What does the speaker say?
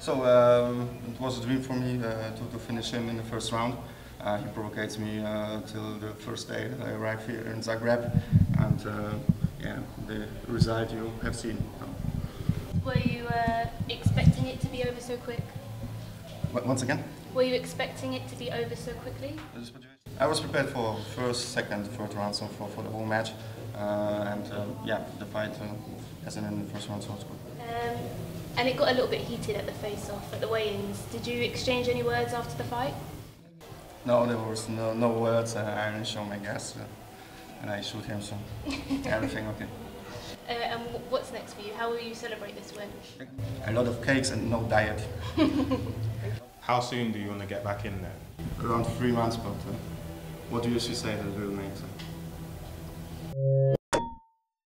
So um, it was a dream for me uh, to, to finish him in the first round. Uh, he provoked me uh, till the first day that I arrived here in Zagreb, and uh, yeah, the result you have seen. Were you uh, expecting it to be over so quick? But once again, Were you expecting it to be over so quickly? I was prepared for first, second, third round, so for, for the whole match, uh, and um, yeah, the fight uh, hasn't in the first round, so it's good. Um, and it got a little bit heated at the face-off at the weigh-ins. Did you exchange any words after the fight? No, there was no, no words. Uh, I show my gas, uh, and I shoot him, so everything okay. Uh, and what's next for you? How will you celebrate this win? A lot of cakes and no diet. How soon do you want to get back in there? Around three months, but uh, what do you usually say that will make? So.